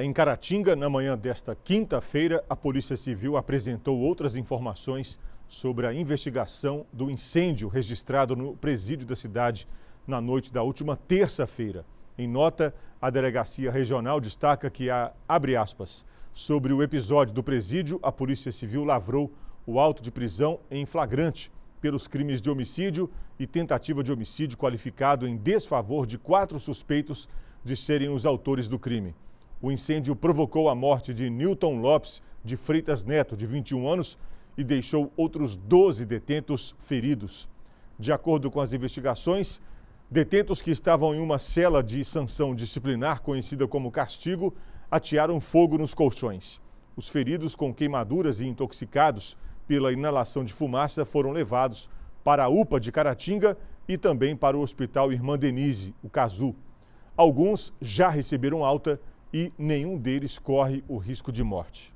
Em Caratinga, na manhã desta quinta-feira, a Polícia Civil apresentou outras informações sobre a investigação do incêndio registrado no presídio da cidade na noite da última terça-feira. Em nota, a Delegacia Regional destaca que abre aspas, sobre o episódio do presídio, a Polícia Civil lavrou o auto de prisão em flagrante pelos crimes de homicídio e tentativa de homicídio qualificado em desfavor de quatro suspeitos de serem os autores do crime. O incêndio provocou a morte de Newton Lopes de Freitas Neto, de 21 anos, e deixou outros 12 detentos feridos. De acordo com as investigações, detentos que estavam em uma cela de sanção disciplinar conhecida como castigo atearam fogo nos colchões. Os feridos com queimaduras e intoxicados pela inalação de fumaça foram levados para a UPA de Caratinga e também para o Hospital Irmã Denise, o CASU. Alguns já receberam alta e nenhum deles corre o risco de morte.